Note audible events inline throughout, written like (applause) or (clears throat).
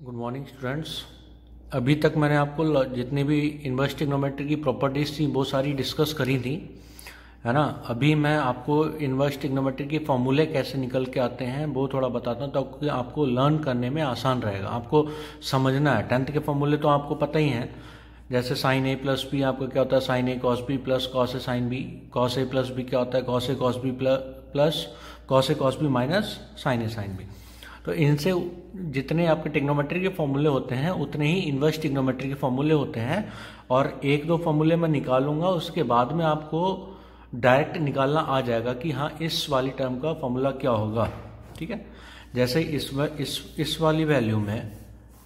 Good morning students अभी तक मैंने आपको जितनी भी इन्वर्स टिग्नोमेट्री की प्रॉपर्टीज़ थी, वो सारी डिस्कस करी थी, है ना? अभी मैं आपको इन्वर्स टिग्नोमेट्री के फॉर्मूले कैसे निकल के आते हैं, वो थोड़ा बताता हूँ, ताकि आपको लर्न करने में आसान रहेगा। आपको समझना है। टेंथ के फॉर्मूले तो आपको पता ही हैं। जैसे साइन ए प्लस बी आपका क्या होता है? Sine A cos B plus cos A sine B cos A plus B क्या होता है? Cos A cos B plus cos A cos B minus sine A sine B तो इनसे जितने आपके टिग्नोमेट्री के फॉर्मूले होते हैं, उतने ही इन्वर्स टिग्नोमेट्री के फॉर्मूले होते हैं और एक दो फॉर्मूले मैं निकालूँगा, उसके बाद में आपको डायरेक्ट निकालना आ जाएगा कि हाँ इस वाली टर्म का फॉर्मूला क्या होगा, ठीक है? जैसे इस इस इस वाली वैल्यू में,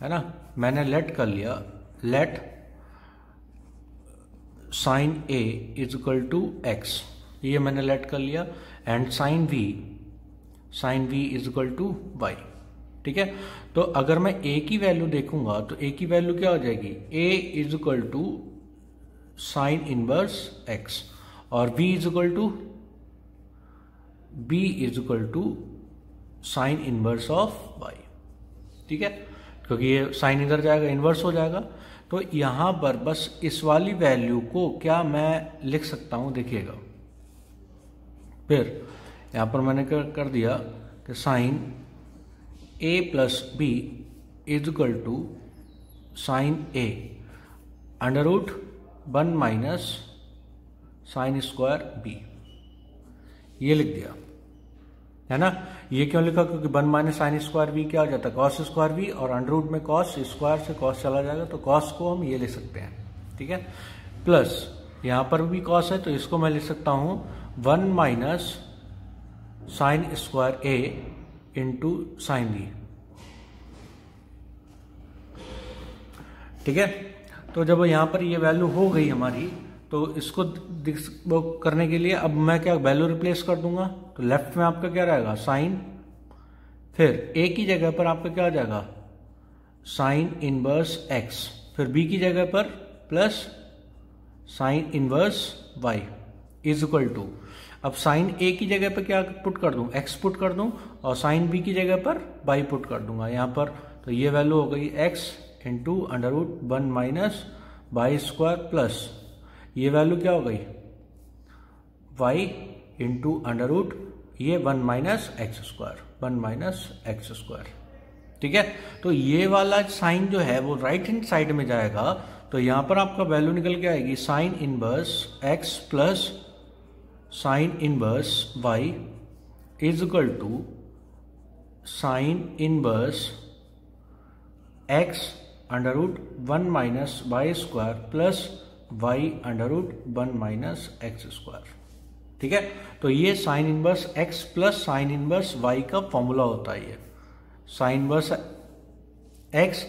है ना, मैंने लेट कर लिया let sine A is equal to X ये मैंने लेट कर लिया and sine V sine V is equal to Y ठीक है? तो अगर मैं ए की वैल्यू देखूँगा तो ए की वैल्यू क्या हो जाएगी? A is equal to sine inverse X और B is equal to B is equal to sine inverse of Y ठीक है? क्योंकि ये साइन इधर जाएगा इनवर्स हो जाएगा। तो यहाँ पर बस इस वाली वैल्यू को क्या मैं लिख सकता हूँ? देखिएगा। फिर यहाँ पर मैंने कर, कर दिया कि sine A plus B is equal to sine A under root one minus sine square B ये लिख दिया। है ना? ये क्यों लिखा? क्योंकि one minus sine square B क्या हो जाता है? कॉस स्क्वायर बी और अंडर रूट में कॉस स्क्वायर से कॉस चला जाएगा तो कॉस को हम ये ले सकते हैं। ठीक है? प्लस यहाँ पर भी कॉस है तो इसको मैं लिख सकता हूँ। One minus sine square A into sine B. ठीक है? तो जब यहाँ पर ये वैल्यू हो गई हमारी तो इसको करने के लिए अब मैं क्या वैल्यू रिप्लेस कर दूँगा? तो लेफ़्ट में आपका क्या रहेगा? साइन। फिर ए की जगह पर आपका क्या आ जाएगा? साइन इनवर्स एक्स फिर बी की जगह पर plus sine inverse Y is equal to अब साइन ए की जगह पर क्या पुट कर दूँ? एक्स पुट कर दूँ और साइन बी की जगह पर वाई पुट कर दूँगा। यहाँ पर तो ये वैल्यू हो गई X into under root one minus Y square plus ये वैल्यू क्या हो गई? Y इंटू अंडर रूट ये one minus X square one minus X square ठीक है? तो ये वाला साइन जो है, वो राइट हैंड साइड में जाएगा तो यहाँ पर आपका वैल्यू निकल के आएगी sine inverse X plus sine inverse Y is equal to sine inverse X under root one minus Y square plus Y under root one minus X square. ठीक है? तो ये sine inverse X plus sine inverse Y का formula होता है ये। Sine inverse X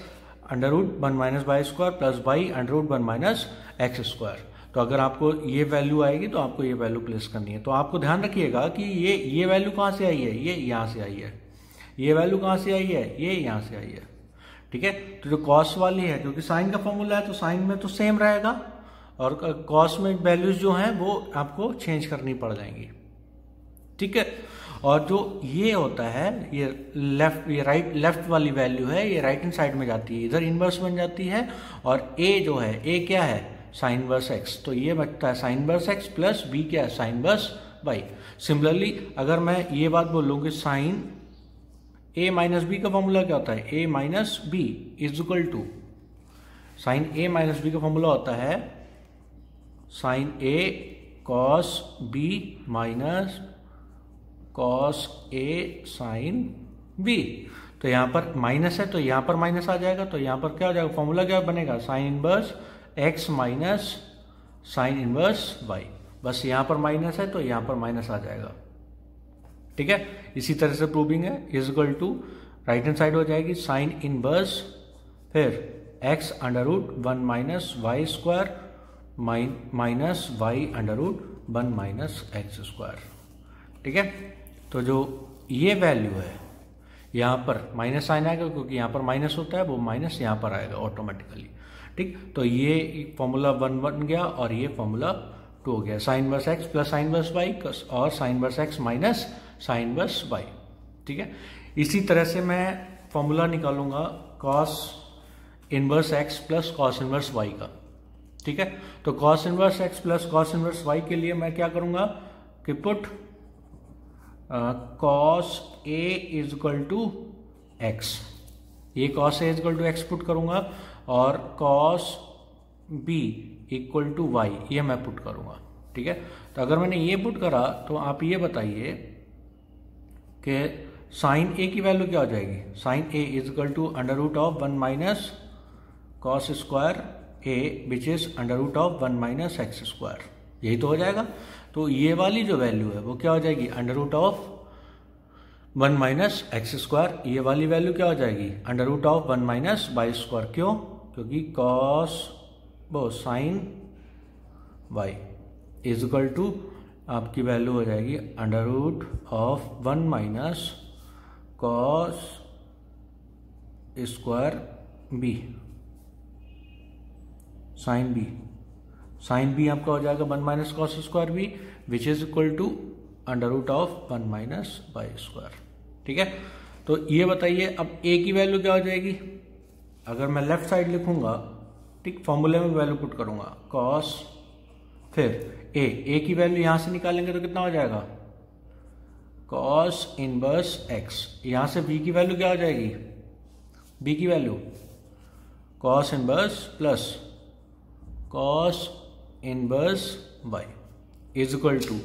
under root one minus Y square plus Y under root one minus X square. तो अगर आपको ये वैल्यू आएगी तो आपको ये वैल्यू प्लेस करनी है। तो आपको ध्यान रखिएगा कि ये ये वैल्यू कहाँ से आई है? ये यहाँ से आई है। ये वैल्यू कहाँ से आई है? ये यहाँ से आई है। ठीक है? तो जो कॉस वाली है, क्योंकि साइन का फॉर्मूला है तो साइन में तो सेम रहेगा। और कॉस में वैल्यूज़ जो हैं, वो आपको चेंज करनी पड़ जाएँगी। ठीक है? और जो ये होता है, ये लेफ़्ट ये राइट लेफ़्ट वाली वैल्यू है, ये राइट हैंड साइड में जाती है। इधर इनवर्स बन जाती है, और ए जो है ए क्या है? साइन वर्स एक्स तो ये बचता है sine inverse X plus B क्या है? Sine inverse Y. सिमिलरली, अगर मैं ये बात बोलूँ कि साइन ए माइनस बी का फॉर्मूला क्या होता है? A minus B is equal to, sine A minus B का फॉर्मूला होता है sine A cos B minus cos A sine B. तो यहाँ पर माइनस है तो यहाँ पर माइनस आ जाएगा तो यहाँ पर क्या हो जाएगा? फॉर्मूला क्या बनेगा? Sine inverse X minus sine inverse Y बस यहाँ पर माइनस है तो यहाँ पर माइनस आ जाएगा। ठीक है? इसी तरह से प्रूविंग है। Is equal to right hand side हो जाएगी। साइन इनवर्स फिर X under root one minus Y square minus Y under root one minus X square ठीक है? तो जो ये वैल्यू है, यहाँ पर माइनस साइन आएगा, क्योंकि यहाँ पर माइनस होता है, वो माइनस यहाँ पर आएगा ऑटोमेटिकली ठीक? तो ये फॉर्मूला वन बन गया और ये फॉर्मूला टू हो गया। साइन बस एक्स प्लस साइन बस वाई और साइन बस एक्स माइनस साइन बस वाई ठीक है? इसी तरह से मैं formula निकालूँगा cos inverse X plus cos inverse Y का। ठीक है? तो cos inverse X plus cos inverse Y के लिए मैं क्या करूँगा कि put cos A is equal to X ये cos A is equal to X put करूँगा। और cos B equal to Y ये मैं पुट करूँगा, ठीक है? तो अगर मैंने ये पुट करा तो आप ये बताइए कि साइन ए की वैल्यू क्या हो जाएगी? Sine A is equal to under root of one minus cos square A which is under root of one minus X square यही तो हो जाएगा। तो ये वाली जो वैल्यू है, वो क्या हो जाएगी? Under root of one minus X square ये वाली वैल्यू क्या हो जाएगी? Under root of one minus Y square क्यों? क्योंकि कॉस वो sine Y is equal to आपकी वैल्यू हो जाएगी under root of one minus cos square B sine B sine B आपका हो जाएगा one minus cos square B which is equal to under root of one minus Y square ठीक है? तो ये बताइए, अब ए की वैल्यू क्या हो जाएगी? अगर मैं लेफ़्ट साइड लिखूँगा, ठीक फॉर्मूले में वैल्यू पुट करूँगा। कॉस फिर ए ए की वैल्यू यहाँ से निकालेंगे तो कितना हो जाएगा? कॉस इनवर्स एक्स यहाँ से बी की वैल्यू क्या हो जाएगी? बी की value cos inverse plus cos inverse y is equal to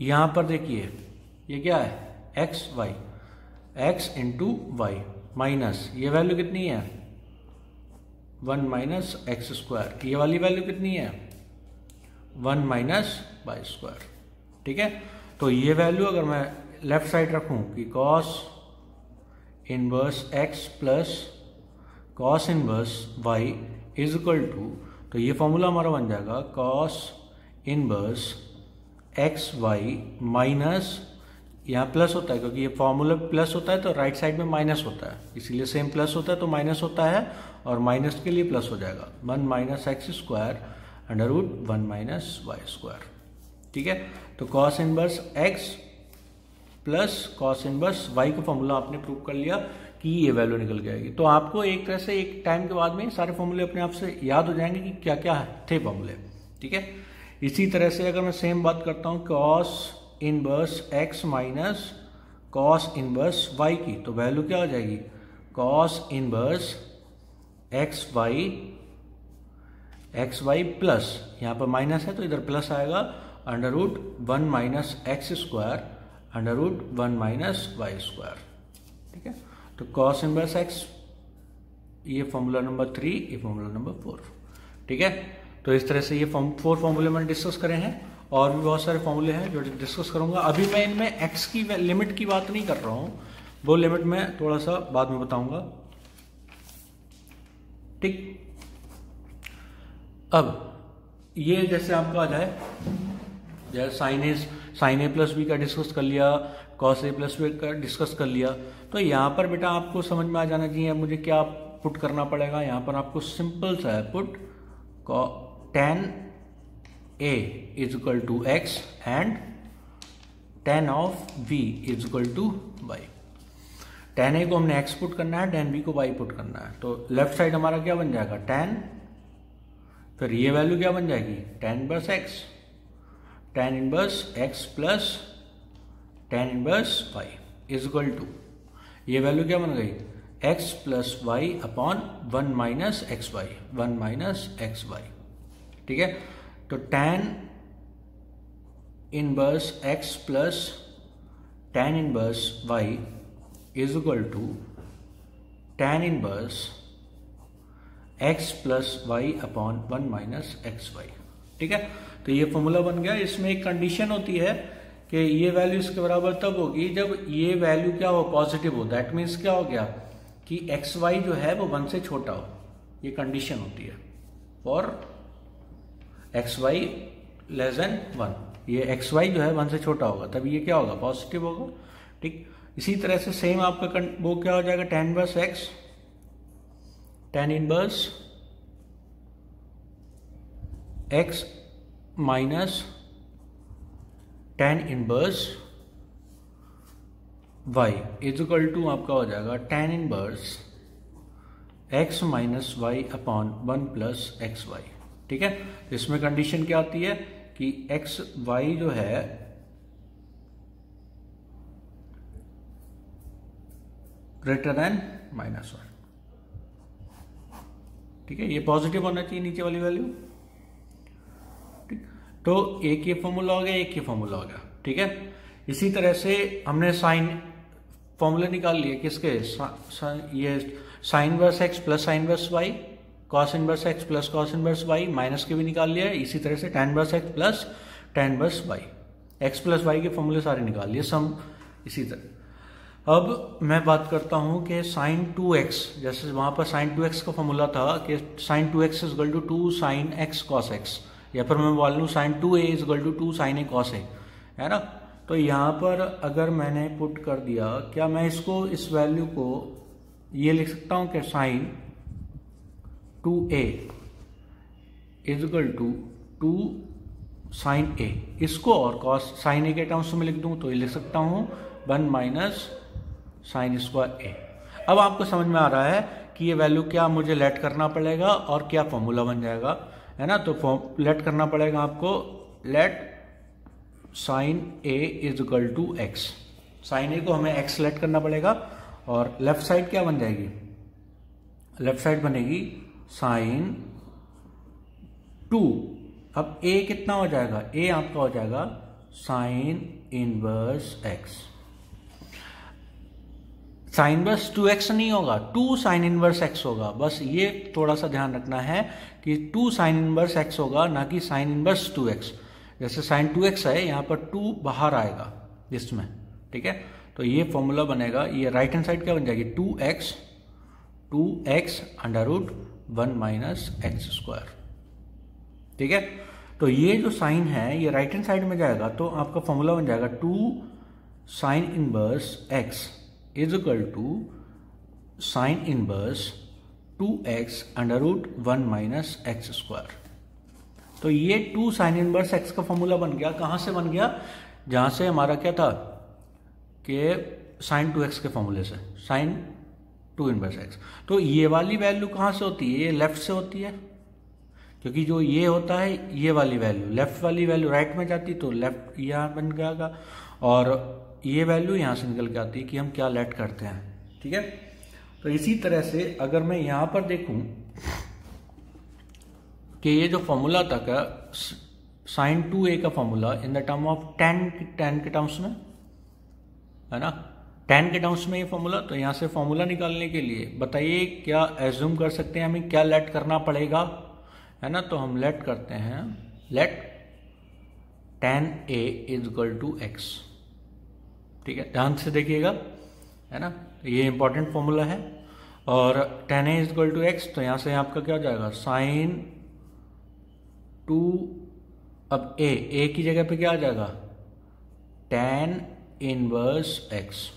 यहाँ पर देखिए, ये क्या है? X y x into y minus ये वैल्यू कितनी है? One minus x square. ये वाली वैल्यू कितनी है? One minus y square. ठीक है? तो ये वैल्यू अगर मैं लेफ़्ट साइड रखूँ कि cos inverse x plus cos inverse y is equal to तो ये फॉर्मूला हमारा बन जाएगा cos inverse x y minus यहाँ प्लस होता है, क्योंकि ये फॉर्मूला प्लस होता है तो राइट साइड में माइनस होता है। इसीलिए सेम प्लस होता है तो माइनस होता है और माइनस के लिए प्लस हो जाएगा। One minus x square under root one minus y square ठीक है? तो cos inverse x plus cos inverse y का फॉर्मूला आपने प्रूव कर लिया कि ये वैल्यू निकल के आएगी। तो आपको एक तरह से एक टाइम के बाद में सारे फॉर्मूले अपने आप से याद हो जाएँगे कि क्या क्या थे फॉर्मूले ठीक है? इसी तरह से अगर मैं सेम बात करता हूँ cos inverse x minus cos inverse y की तो वैल्यू क्या हो जाएगी? Cos inverse x y x y plus यहाँ पर माइनस है तो इधर प्लस आएगा under root one minus x square under root one minus y square ठीक है? तो कॉस इनवर्स एक्स ये फॉर्मूला नंबर थ्री ये फॉर्मूला नंबर फोर ठीक है? तो इस तरह से ये फॉर्म फोर फॉर्मूले मैंने डिस्कस करे हैं। और भी बहुत सारे फॉर्मूले हैं जो डिस्कस करूँगा। अभी मैं इनमें एक्स की लिमिट की बात नहीं कर रहा हूँ। वो लिमिट मैं थोड़ा सा बाद में बताऊँगा। ठीक? अब, ये जैसे आपका आ जाए, जैसे sine a sine a plus b का डिस्कस कर लिया कॉस ए प्लस बी का डिस्कस कर लिया। तो यहाँ पर बेटा आपको समझ में आ जाना चाहिए मुझे क्या पुट करना पड़ेगा। यहाँ पर आपको सिंपल सा है put tan a is equal to x and tan of b is equal to y tan a को हमने एक्स पुट करना है टेन बी को वाई पुट करना है। तो लेफ़्ट साइड हमारा क्या बन जाएगा? टेन फिर ये वैल्यू क्या बन जाएगी? Tan inverse x tan inverse x plus tan inverse y is equal to ये वैल्यू क्या बन गई? X plus y upon one minus x y one minus x y ठीक है? तो tan inverse x plus tan inverse y is equal to tan inverse x plus y upon one minus x y ठीक है? तो ये formula बन गया। इसमें एक कंडीशन होती है कि ये वैल्यू इसके बराबर तब होगी जब ये वैल्यू क्या हो? पॉजिटिव हो। दैट मीन्स क्या हो गया? कि एक्स वाई जो है वो वन से छोटा हो। ये कंडीशन होती है। For x y less than one ये एक्स वाई जो है वन से छोटा होगा, तब ये क्या होगा? पॉजिटिव होगा, ठीक? इसी तरह से सेम आपका वो क्या हो जाएगा? टेन बस x tan inverse x minus tan inverse y is equal to आपका हो जाएगा tan inverse x minus y upon one plus x y ठीक है? तो इसमें कंडीशन क्या आती है कि एक्स वाई जो है ग्रेटर देन माइनस वन ठीक है? ये पॉजिटिव होना चाहिए नीचे वाली वैल्यू ठीक? तो एक ये फॉर्मूला हो गया एक ये फॉर्मूला हो गया। ठीक है? इसी तरह से हमने साइन फॉर्मूले निकाल लिए किसके? सा, सा, ये sine inverse x plus sine inverse y cos inverse x plus cos inverse y minus के भी निकाल लिया है। इसी तरह से tan inverse x plus tan inverse y x plus y के फॉर्मूले सारे निकाल लिए सम इसी तरह। अब मैं बात करता हूँ कि साइन टू एक्स जैसे वहाँ पर साइन टू एक्स का फॉर्मूला था कि sine two x is equal to two sine x cos x या फिर मैं बोल लूँ sine two a is equal to two sine a cos a है ना? तो यहाँ पर अगर मैंने पुट कर दिया, क्या मैं इसको, इस वैल्यू को ये लिख सकता हूँ कि sine two a is equal to two sine a. इसको और कॉस साइन ए के टर्म्स में लिख दूँ तो ये लिख सकता हूँ one minus sine square a. अब आपको समझ में आ रहा है कि ये वैल्यू क्या मुझे लेट करना पड़ेगा और क्या फॉर्मूला बन जाएगा, है ना? तो लेट करना पड़ेगा आपको। Let sine a is equal to x sine a को हमें एक्स लेट करना पड़ेगा और लेफ़्ट साइड क्या बन जाएगी? लेफ़्ट साइड बनेगी साइन टू। अब ए कितना हो जाएगा? ए आपका हो जाएगा sine inverse x sine inverse two x नहीं होगा, टू साइन इनवर्स एक्स होगा। बस ये थोड़ा सा ध्यान रखना है कि टू साइन इनवर्स एक्स होगा, ना कि साइन इनवर्स टू एक्स जैसे साइन टू एक्स है, यहाँ पर टू बाहर आएगा इसमें ठीक है? तो ये फॉर्मूला बनेगा, ये राइट हैंड साइड क्या बन जाएगी? Two x two x under root one minus x square. ठीक है? तो ये जो साइन है, ये राइट हैंड साइड में जाएगा तो आपका फॉर्मूला बन जाएगा two sine inverse x is equal to sine inverse two x under root one minus x square तो ये टू साइन इनवर्स एक्स का फॉर्मूला बन गया। कहाँ से बन गया? जहाँ से हमारा क्या था? कि साइन टू एक्स के फॉर्मूले से। Sine two inverse x. तो ये वाली वैल्यू कहाँ से होती है? ये लेफ़्ट से होती है। क्योंकि जो ये होता है, ये वाली वैल्यू। लेफ़्ट वाली वैल्यू राइट में जाती तो लेफ़्ट यहाँ बन जाएगा। और ये वैल्यू यहाँ से निकल के आती है कि हम क्या लेट करते हैं। ठीक है? तो इसी तरह से अगर मैं यहाँ पर देखूँ कि ये जो फॉर्मूला था का साइन टू ए का formula in the term of tan tan के टर्म्स में, है ना? टेन के टर्म्स में ये फॉर्मूला तो यहाँ से फॉर्मूला निकालने के लिए बताइए क्या एज्यूम कर सकते हैं हमें, क्या लेट करना पड़ेगा? है ना? तो हम लेट करते हैं let tan a is equal to x ठीक है? ध्यान से देखिएगा, है ना? ये इंपॉर्टेंट फॉर्मूला है। और tan a is equal to x तो यहाँ से आपका क्या हो जाएगा? साइन टू अब ए ए की जगह पे क्या आ जाएगा? Tan inverse x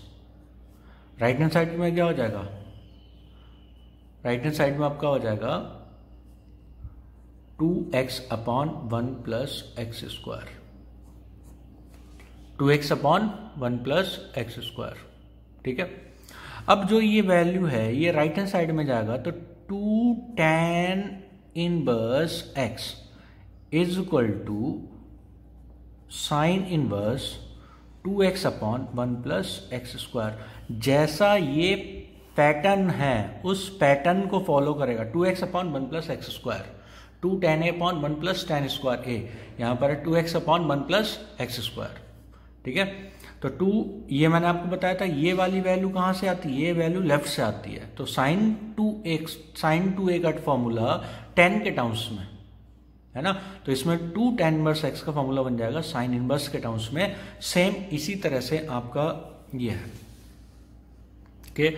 right hand side में क्या हो जाएगा? राइट हैंड साइड में आपका हो जाएगा two x upon one plus x square two x upon one plus x square ठीक है? अब जो ये वैल्यू है, ये राइट हैंड साइड में जाएगा तो two tan inverse x is equal to sine in inverse two x upon one plus x square जैसा ये पैटर्न है, उस पैटर्न को फॉलो करेगा। Two x upon one plus x square two tan a upon one plus tan square a यहाँ पर है two x upon one plus x square ठीक है? तो टू ये मैंने आपको बताया था, ये वाली वैल्यू कहाँ से आती है? ये वैल्यू लेफ़्ट से आती है। तो sine two x sine two a का फॉर्मूला टेन के टाउंस में, है ना? तो इसमें टू टेन इनवर्स एक्स का फॉर्मूला बन जाएगा साइन इनवर्स के टाउंस में। सेम इसी तरह से आपका ये है। कि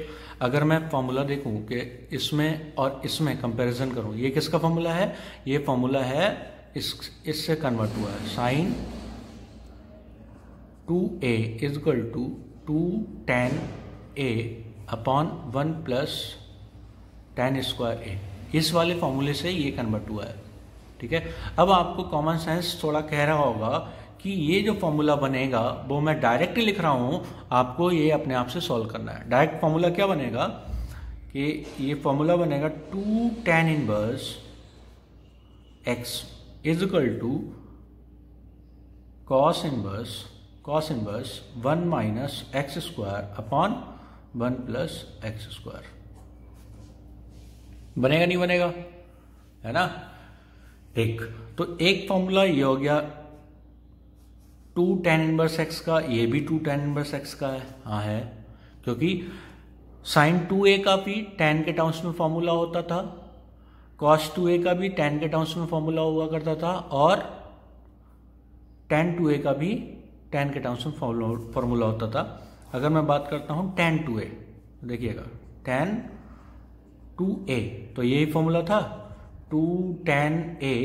अगर मैं फॉर्मूला देखूँ कि इसमें और इसमें कंपैरिजन करूँ, ये किसका फॉर्मूला है? ये फॉर्मूला है इस, इससे कन्वर्ट हुआ है। Sine two a is equal to two tan a upon one plus tan square a इस वाले फॉर्मूले से ये कन्वर्ट हुआ है। ठीक है? अब आपको कॉमन सेंस थोड़ा कह रहा होगा कि ये जो फॉर्मूला बनेगा, वो मैं डायरेक्ट लिख रहा हूँ, आपको ये अपने आप से सॉल्व करना है। डायरेक्ट फॉर्मूला क्या बनेगा? कि ये फॉर्मूला बनेगा two tan inverse x is equal to cos inverse cos inverse one minus x square upon one plus x square बनेगा नहीं बनेगा? है ना? एक। तो एक फॉर्मूला ये हो गया टू टेन इनवर्स एक्स का, ये भी टू टेन इनवर्स एक्स का है हाँ है, क्योंकि साइन टू ए का भी टेन के टर्म्स में फॉर्मूला होता था कॉस टू ए का भी टेन के टर्म्स में फॉर्मूला हुआ करता था, और टेन टू ए का भी टेन के टर्म्स में फॉर्मूला होता था। अगर मैं बात करता हूँ टेन टू ए देखिएगा टेन टू ए तो यही फॉर्मूला था two tan a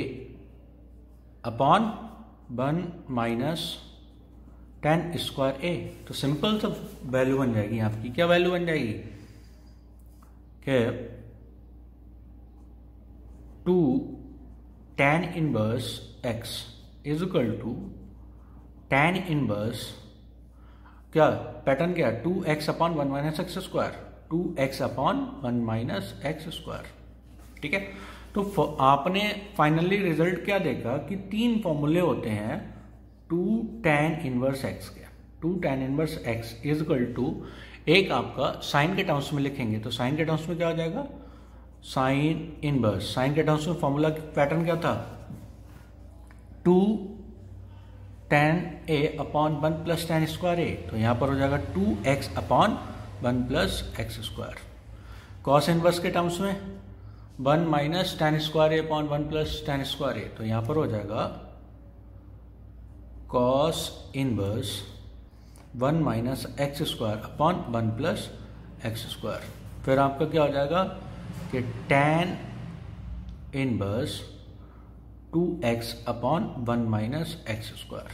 upon one minus tan square a. तो सिंपल सब वैल्यू बन जाएगी, आपकी क्या वैल्यू बन जाएगी? कि two tan inverse x is equal to tan inverse, क्या पैटर्न क्या? Two x upon one minus x square, two x upon one minus x square. ठीक है? तो आपने फाइनली रिज़ल्ट क्या देखा कि तीन फॉर्मूले होते हैं टू टेन इनवर्स एक्स के। Two tan inverse x is equal to एक आपका साइन के टर्म्स में लिखेंगे तो साइन के टर्म्स में क्या हो जाएगा? साइन इनवर्स साइन के टर्म्स में फॉर्मूला पैटर्न क्या था? Two tan a upon one plus tan square a तो यहाँ पर हो जाएगा two x upon one plus x square cos inverse के टर्म्स में? One minus tan square a upon one plus tan square a तो यहाँ पर हो जाएगा cos inverse one minus x square upon one plus x square. फिर आपका क्या हो जाएगा कि tan inverse two x upon one minus x square.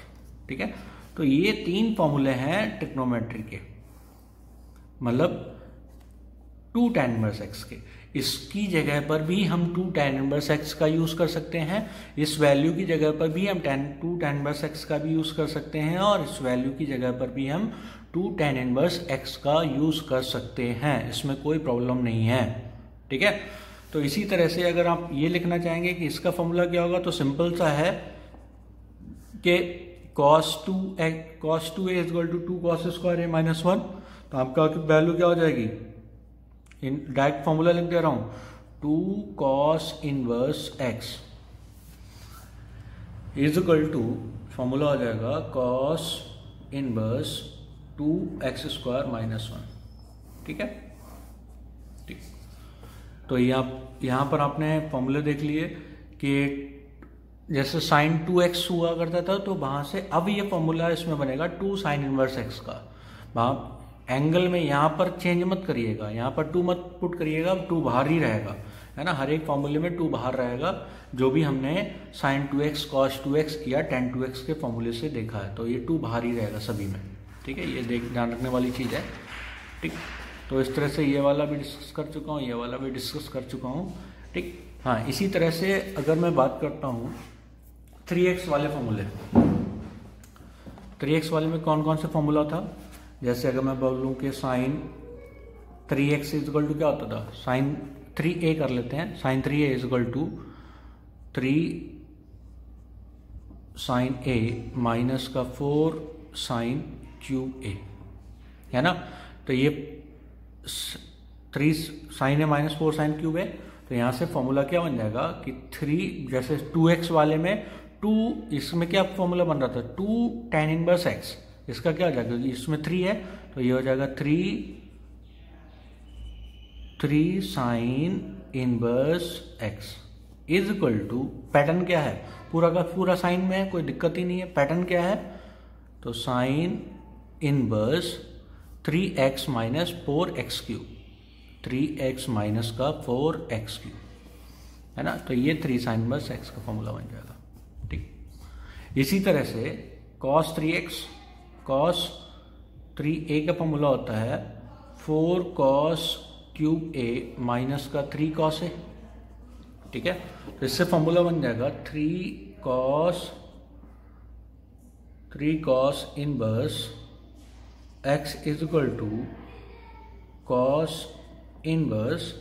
ठीक है? तो ये तीन फॉर्मूले हैं ट्रिक्नोमेट्री के। मतलब टू टेन इनवर्स एक्स के। इसकी जगह पर भी हम टू टेन इनवर्स एक्स का यूज़ कर सकते हैं। इस वैल्यू की जगह पर भी हम tan two tan inverse x का भी यूज़ कर सकते हैं और इस वैल्यू की जगह पर भी हम टू टेन इनवर्स एक्स का यूज़ कर सकते हैं। इसमें कोई प्रॉब्लम नहीं है। ठीक है? तो इसी तरह से अगर आप ये लिखना चाहेंगे कि इसका फॉर्मूला क्या होगा तो सिंपल सा है कि cos two cos two a two two cos square a minus one तो आपका वैल्यू क्या हो जाएगी? इन डायरेक्ट फॉर्मूला लिख दे रहा हूँ। Two cos inverse x is equal to formula हो जाएगा cos inverse two x square minus one ठीक है? ठीक। तो यहाँ यहाँ पर आपने फॉर्मूले देख लिए कि जैसे साइन टू एक्स हुआ करता था तो वहाँ से अब ये फॉर्मूला इसमें बनेगा टू साइन इनवर्स एक्स का। वहाँ एंगल में यहाँ पर चेंज मत करिएगा, यहाँ पर टू मत पुट करिएगा, टू बाहर ही रहेगा, है ना? हर एक फॉर्मूले में टू बाहर रहेगा, जो भी हमने sine two x cos two x किया टेन टू एक्स के फॉर्मूले से देखा है तो ये टू बाहर ही रहेगा सभी में, ठीक है? ये देख, ध्यान रखने वाली चीज़ है, ठीक? तो इस तरह से ये वाला भी डिस्कस कर चुका हूँ, ये वाला भी डिस्कस कर चुका हूँ, ठीक? हाँ इसी तरह से अगर मैं बात करता हूँ थ्री एक्स वाले फॉर्मूले थ्री एक्स वाले में कौन कौन सा फॉर्मूला था? जैसे अगर मैं बोलूँ कि sine three x is equal to क्या होता था? साइन थ्री ए कर लेते हैं। Sine three a is equal to three sine a minus का फोर साइन क्यूब ए है ना? तो ये थ्री साइन है माइनस फोर साइन क्यूब है तो यहाँ से फॉर्मूला क्या बन जाएगा कि थ्री जैसे टू एक्स वाले में टू इसमें क्या फॉर्मूला बन रहा था? टू टेन इनवर्स एक्स इसका क्या हो जाएगा? इसमें थ्री है तो ये हो जाएगा three three sine inverse x is equal to pattern क्या है? पूरा का पूरा साइन में है, कोई दिक्कत ही नहीं है। पैटर्न क्या है? तो sine inverse three x minus four x cube three x minus का फोर एक्स क्यूब है ना? तो ये थ्री साइन बस एक्स का फॉर्मूला बन जाएगा। ठीक? इसी तरह से cos three x cos three a का फॉर्मूला होता है four cos cube a minus का थ्री कॉस ए ठीक है? तो इससे फॉर्मूला बन जाएगा three cos three cos inverse x is equal to cos inverse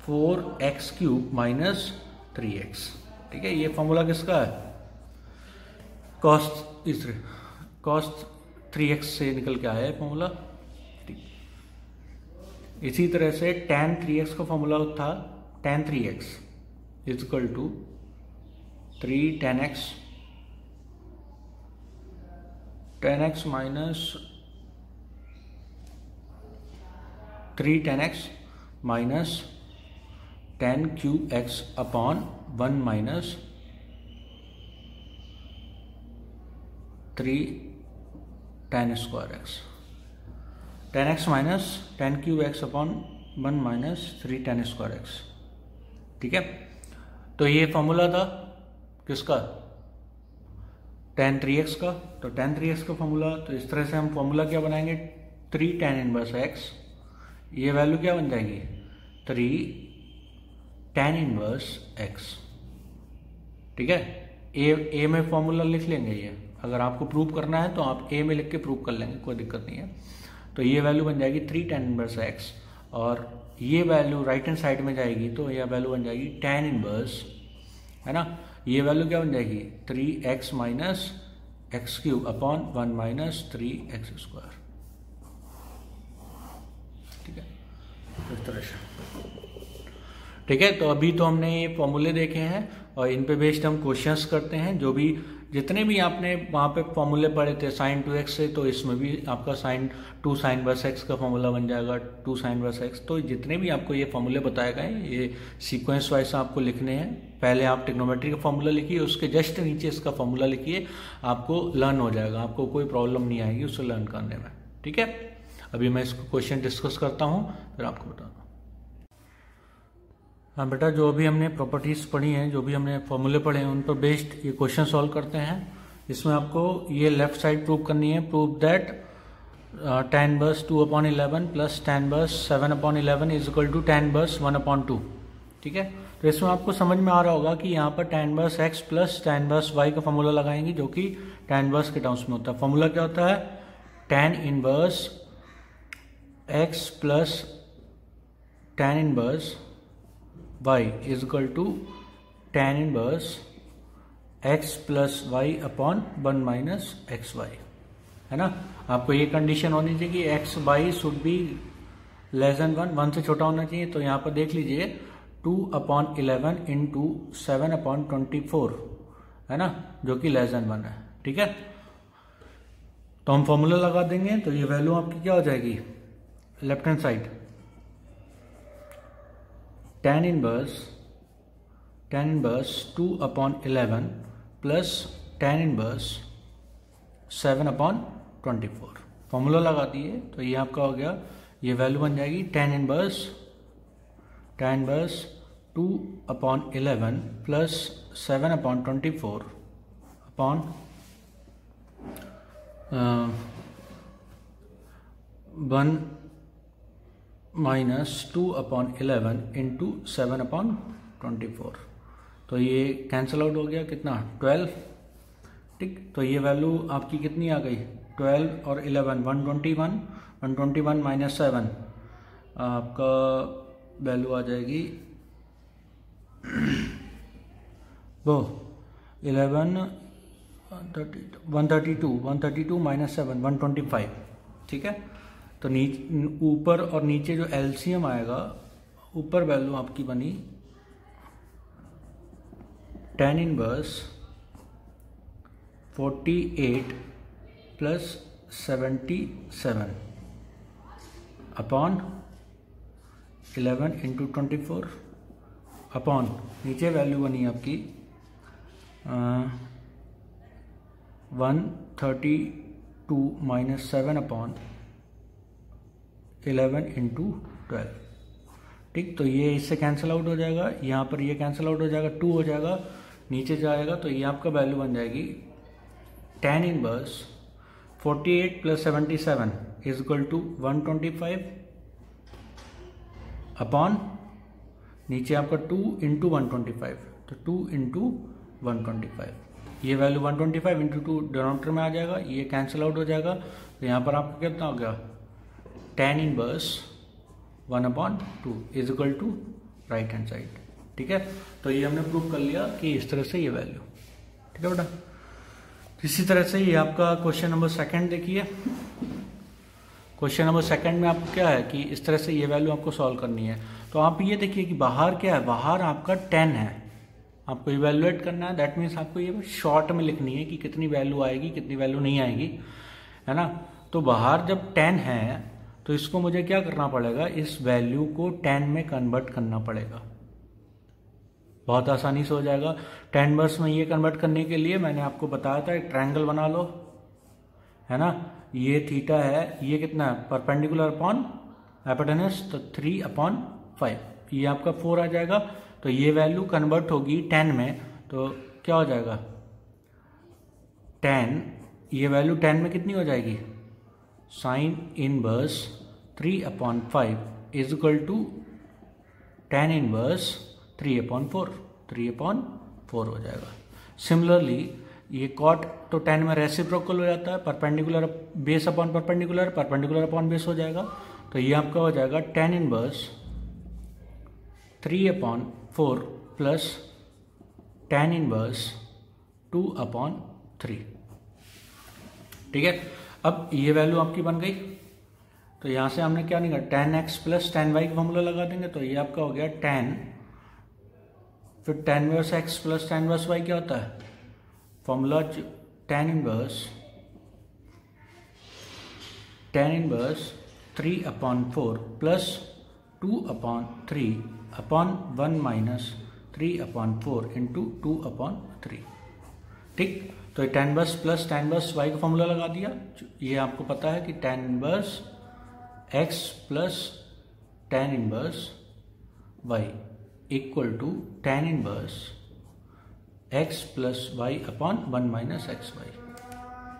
four x cube minus three x ठीक है? ये फॉर्मूला किसका है? कॉस्ट इस कॉस्ट थ्री एक्स से निकल के आया है फॉर्मूला इसी तरह से टेन थ्री एक्स का फॉर्मूला था tan three x is equal to three tan x tan x minus three tan x minus tan cube x upon one minus three tan square x tan x minus tan cube x upon one minus three tan square x ठीक है? तो ये formula था किसका? Ten three x का। तो tan three x का formula तो इस तरह से हम फॉर्मूला क्या बनाएँगे? थ्री टेन इनवर्स एक्स ये वैल्यू क्या बन जाएगी? थ्री टेन इनवर्स एक्स ठीक है? ए ए में फॉर्मूला लिख लेंगे ये। अगर आपको प्रूव करना है तो आप ए में लिख के प्रूव कर लेंगे, कोई दिक्कत नहीं है। तो ये वैल्यू बन जाएगी थ्री टेन इनवर्स एक्स और ये वैल्यू राइट हैंड साइड में जाएगी तो यह वैल्यू बन जाएगी टेन इनवर्स है ना? ये वैल्यू क्या बन जाएगी? Three x minus x cube upon one minus three x square ठीक है? इस तरह से। ठीक है? तो अभी तो हमने ये फॉर्मूले देखे हैं और इन पे बेस्ड हम क्वेश्चंस करते हैं, जो भी जितने भी आपने वहाँ पे फॉर्मूले पढ़े थे साइन टू एक्स से तो इसमें भी आपका साइन टू साइन बस एक्स का फॉर्मूला बन जाएगा टू साइन बस एक्स तो जितने भी आपको ये फॉर्मूले बताए गए ये सीक्वेंस वाइज आपको लिखने हैं। पहले आप टेक्नोमेट्री का फॉर्मूला लिखिए, उसके जस्ट नीचे इसका फॉर्मूला लिखिए, आपको लर्न हो जाएगा। आपको कोई प्रॉब्लम नहीं आएगी उसे लर्न करने में। ठीक है? अभी मैं इसको क्वेश्चन डिस्कस करता हूँ, फिर आपको बताता हाँ। बेटा, जो भी हमने प्रॉपर्टीज़ पढ़ी हैं, जो भी हमने फॉर्मूले पढ़े हैं, उन पर बेस्ड ये क्वेश्चन सॉल्व करते हैं। इसमें आपको ये लेफ़्ट साइड प्रूव करनी है प्रूव दैट टेन बस two upon eleven plus tan बस seven upon eleven is equal to tan बस वन अपॉन टू ठीक है? तो इसमें आपको समझ में आ रहा होगा कि यहाँ पर टेन बस एक्स प्लस टेन बस वाई का फॉर्मूला लगाएँगे, जो कि टेन बस के टर्म्स में होता है। फॉर्मूला क्या होता है? Tan in inverse x plus tan in inverse y is equal to tan inverse x plus y upon one minus x y है ना? आपको ये कंडीशन होनी चाहिए कि x y should be less than one one से छोटा होना चाहिए तो यहाँ पर देख लीजिए two upon eleven in two seven upon twenty four है ना? जो कि लेस देन वन है, ठीक है? तो हम फॉर्मूला लगा देंगे तो ये वैल्यू आपकी क्या हो जाएगी? Left hand side tan inverse tan inverse 2 upon 11 plus tan inverse 7 upon 24 formula लगा दिए तो ये आपका हो गया, ये वैल्यू बन जाएगी tan inverse tan inverse two upon eleven plus seven upon twenty four upon one minus two upon eleven into seven upon twenty four तो ये कैंसिल आउट हो गया कितना? ट्वेल्व ठीक? तो ये वैल्यू आपकी कितनी आ गई? ट्वेल्व और eleven one twenty one one twenty one minus seven आपका वैल्यू आ जाएगी (clears throat) वो eleven thirty one thirty two one thirty two minus seven one twenty five ठीक है? तो ऊपर और नीचे जो एलसीएम आएगा, ऊपर वैल्यू आपकी बनी tan inverse forty eight plus seventy seven upon eleven into twenty four upon नीचे वैल्यू बनी आपकी one thirty two minus seven upon eleven into twelve ठीक तो ये इससे कैंसिल आउट हो जाएगा, यहाँ पर ये कैंसिल आउट हो जाएगा टू हो जाएगा, नीचे जाएगा तो ये आपका वैल्यू बन जाएगी टेन इन बस forty eight plus seventy seven is equal to one twenty five upon नीचे आपका two into one twenty five तो two into one twenty five ये value 125 twenty five into two denominator में आ जाएगा, ये कैंसिल आउट हो जाएगा तो यहाँ पर आपका कितना हो गया? टेन इन बस one upon two is equal to right hand side ठीक है? तो ये हमने प्रूव कर लिया कि इस तरह से ये वैल्यू ठीक है बेटा? इसी तरह से ये आपका क्वेश्चन नंबर सेकंड देखिए। क्वेश्चन नंबर सेकंड में आपको क्या है कि इस तरह से ये वैल्यू आपको सॉल्व करनी है। तो आप ये देखिए कि बाहर क्या है? बाहर आपका टेन है। आपको इवेल्युएट करना है। दैट मीन्स आपको ये शॉर्ट में लिखनी है कि कितनी वैल्यू आएगी, कितनी वैल्यू नहीं आएगी। है ना? तो बाहर जब टेन है तो इसको मुझे क्या करना पड़ेगा? इस वैल्यू को टेन में कन्वर्ट करना पड़ेगा। बहुत आसानी से हो जाएगा। टेन वर्स में ये कन्वर्ट करने के लिए मैंने आपको बताया था, एक ट्रायंगल बना लो। है ना? ये थीटा है। ये कितना है? परपेंडिकुलर अपॉन एपेटेनस तो थ्री अपॉन फाइव ये आपका फोर आ जाएगा। तो ये वैल्यू कन्वर्ट होगी टेन में। तो क्या हो जाएगा? टेन ये वैल्यू टेन में कितनी हो जाएगी? Sine inverse three upon five is equal to tan inverse three upon four three upon four हो जाएगा। सिमिलरली ये कॉट तो टेन में रेसिप्रोकल हो जाता है perpendicular base upon perpendicular perpendicular upon base हो जाएगा। तो ये आपका हो जाएगा tan inverse three upon four plus tan inverse two upon three ठीक है? अब ये वैल्यू आपकी बन गई। तो यहाँ से हमने क्या निकाला? Tan x plus tan y का फॉर्मूला लगा देंगे। तो ये आपका हो गया टेन फिर tan inverse x plus tan inverse y क्या होता है? Formula tan inverse tan inverse three upon four plus two upon three upon one minus three upon four into two upon three ठीक? तो ये टेन बस plus tan बस y का formula लगा दिया। ये आपको पता है कि tan inverse x plus tan inverse y equal to tan inverse x plus y upon one minus x y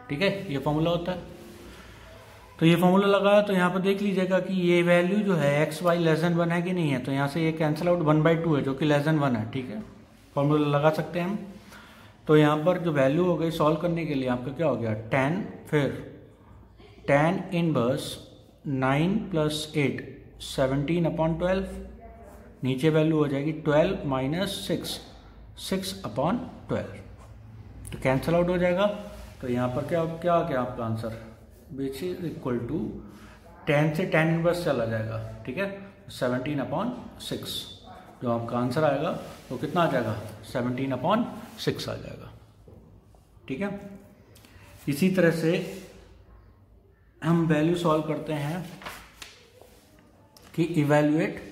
ठीक है? ये फॉर्मूला होता है। तो ये फॉर्मूला लगाया तो यहाँ पर देख लीजिएगा कि ये वैल्यू जो है x y less than one है कि नहीं है? तो यहाँ से ये cancel out one by two है, जो कि लेस देन वन है। ठीक है? फॉर्मूला लगा सकते हैं हम। तो यहाँ पर जो वैल्यू हो गई सॉल्व करने के लिए आपका क्या हो गया? टेन फिर tan inverse nine plus eight seventeen upon twelve नीचे वैल्यू हो जाएगी twelve minus six six upon twelve तो कैंसिल आउट हो जाएगा। तो यहाँ पर क्या क्या आ गया आपका answer which is equal to tan से टेन इन इनवर्स चला जाएगा, ठीक है? सेवनटीन अपॉन सिक्स जो आपका आंसर आएगा वो तो कितना आ जाएगा? सेवनटीन अपॉन सिक्स आ जाएगा। ठीक है? इसी तरह से हम वैल्यू सॉल्व करते हैं कि इवेल्युएट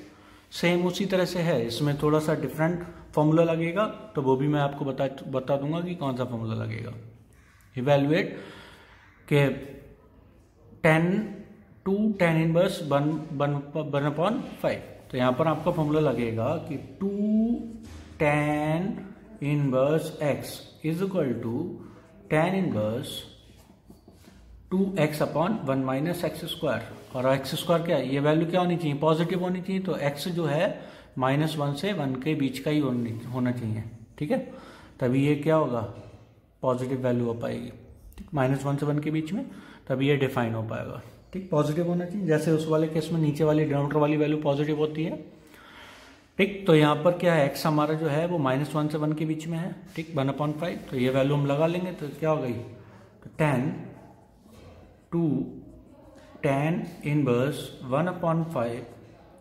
सेम उसी तरह से है। इसमें थोड़ा सा डिफरेंट फॉर्मूला लगेगा तो वो भी मैं आपको बता बता दूँगा कि कौन सा फॉर्मूला लगेगा। इवेल्युएट के tan two tan inverse one one one upon five तो यहाँ पर आपका फॉर्मूला लगेगा कि two tan inverse x is equal to tan inverse two x upon one minus x square और एक्स स्क्वायर क्या है? ये वैल्यू क्या होनी चाहिए? पॉजिटिव होनी चाहिए तो एक्स जो है माइनस वन से वन के बीच का ही होना चाहिए। ठीक है? तभी ये क्या होगा? पॉजिटिव वैल्यू हो पाएगी। माइनस वन से वन के बीच में, तभी ये डिफाइन हो पाएगा। ठीक? पॉजिटिव होना चाहिए। जैसे उस वाले केस में नीचे वाली डिनोमीटर वाली वैल्यू पॉजिटिव होती है ठीक तो यहाँ पर क्या है? एक्स हमारा जो है वो माइनस वन से वन के बीच में है। ठीक वन अपॉइंट फाइव तो ये वैल्यू हम लगा लेंगे तो क्या हो गई? तो tan two tan inverse one upon five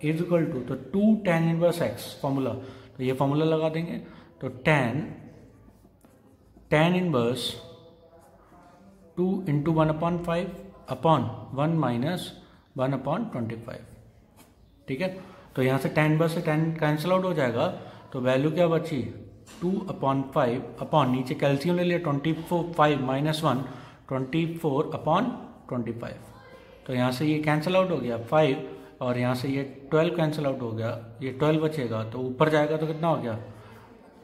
is equal to तो two tan inverse x formula तो ये फॉर्मूला लगा देंगे। तो tan tan inverse two into one upon five upon one minus one upon twenty five ठीक है? तो यहाँ से टेन बस से टेन कैंसिल आउट हो जाएगा। तो वैल्यू क्या बची? टू अपॉन फाइव अपॉन नीचे कैल्सियम ले लिया twenty four five minus one twenty four upon twenty five तो यहाँ से ये कैंसिल आउट हो गया फाइव और यहाँ से ये ट्वेल्व कैंसिल आउट हो गया। ये ट्वेल्व बचेगा तो ऊपर जाएगा तो कितना हो गया?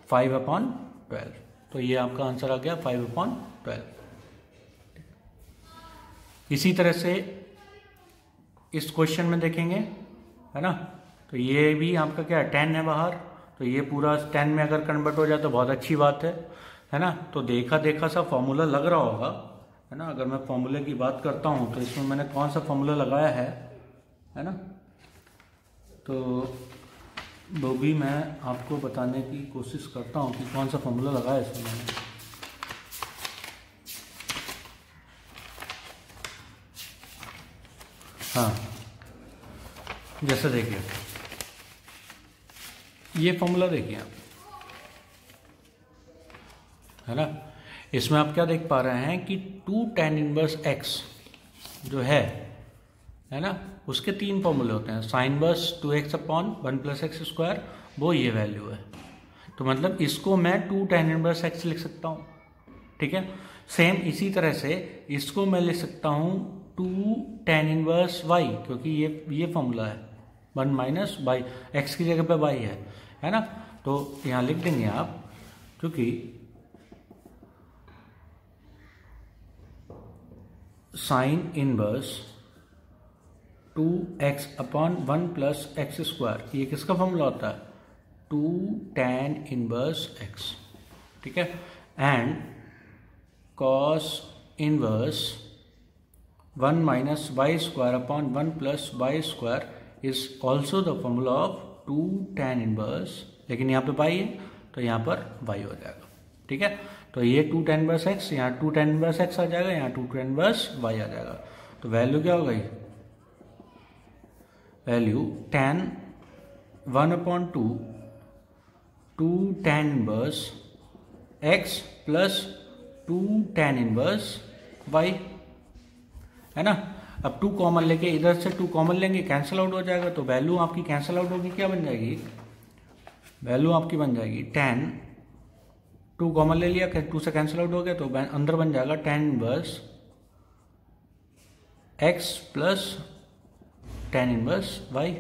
फाइव अपॉन ट्वेल्व तो ये आपका आंसर आ गया फाइव अपॉन ट्वेल्व इसी तरह से इस क्वेश्चन में देखेंगे, है ना? तो ये भी आपका क्या टेन है बाहर? तो ये पूरा टेन में अगर कन्वर्ट हो जाए तो बहुत अच्छी बात है है ना? तो देखा देखा सा फॉर्मूला लग रहा होगा, है ना? अगर मैं फॉर्मूले की बात करता हूँ तो इसमें मैंने कौन सा फॉर्मूला लगाया है है ना? तो वो भी मैं आपको बताने की कोशिश करता हूँ कि कौन सा फॉर्मूला लगाया इसमें मैंने। हाँ जैसे देखिए। ये फॉर्मूला देखिए आप। है ना? इसमें आप क्या देख पा रहे हैं कि टू टेन इनवर्स एक्स जो है है ना? उसके तीन फॉर्मूले होते हैं। साइन बस two x upon one plus x square वो ये वैल्यू है। तो मतलब इसको मैं टू टेन इनवर्स एक्स लिख सकता हूँ। ठीक है? सेम इसी तरह से इसको मैं लिख सकता हूँ टू टेन इनवर्स वाई क्योंकि ये ये फॉर्मूला है। वन माइनस बाई एक्स की जगह पे वाई है है ना? तो यहाँ लिख देंगे आप, क्योंकि sine inverse two x upon one plus x square, ये किसका फॉर्मूला होता है? टू टेन इनवर्स एक्स, ठीक है? And cos inverse one minus y square upon one plus y square is also the formula of two tan inverse लेकिन यहाँ पे Y है तो यहाँ पर वाई हो जाएगा। ठीक है? तो ये टू टेन वर्स एक्स यहाँ टू टेन वर्स एक्स आ जाएगा, यहाँ टू टेन वर्स वाई आ जाएगा। तो वैल्यू क्या हो गई? Value tan one upon two two tan inverse x plus two tan inverse y है ना? अब टू कॉमन लेके इधर से टू कॉमन लेंगे कैंसिल आउट हो जाएगा तो वैल्यू आपकी कैंसिल आउट होगी, क्या बन जाएगी? वैल्यू आपकी बन जाएगी टेन टू कॉमन ले लिया टू से कैंसिल आउट हो गया तो अंदर बन जाएगा tan inverse x plus tan inverse y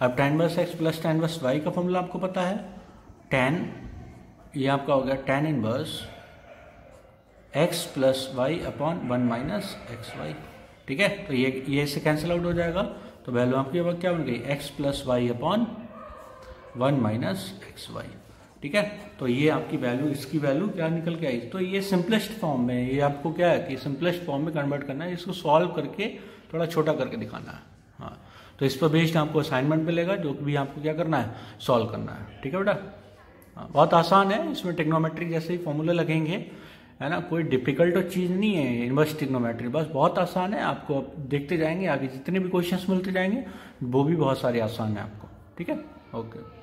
अब tan inverse x plus tan inverse y का फॉर्मूला आपको पता है? टेन ये आपका हो गया tan inverse x plus y upon one minus x y ठीक है? तो ये ये इससे कैंसिल आउट हो जाएगा। तो वैल्यू आपकी अब क्या बन गई? X plus y upon one minus x y ठीक है? तो ये आपकी वैल्यू इसकी वैल्यू क्या निकल के आई? तो ये सिंपलेस्ट फॉर्म में, ये आपको क्या है कि सिंपलेस्ट फॉर्म में कन्वर्ट करना है। इसको सॉल्व करके थोड़ा छोटा करके दिखाना है। हाँ। तो इस पर बेस्ड आपको असाइनमेंट मिलेगा, जो भी आपको क्या करना है? सॉल्व करना है। ठीक है बेटा? हाँ। बहुत आसान है। इसमें टेक्नोमेट्रिक जैसे ही फॉर्मूले लगेंगे। है ना? कोई डिफ़िकल्ट चीज़ नहीं है इन्वर्स टिग्नोमेट्री बस बहुत आसान है, आपको आप देखते जाएँगे, आगे जितने भी क्वेश्चंस मिलते जाएँगे, वो भी बहुत सारे आसान है आपको। ठीक है? ओके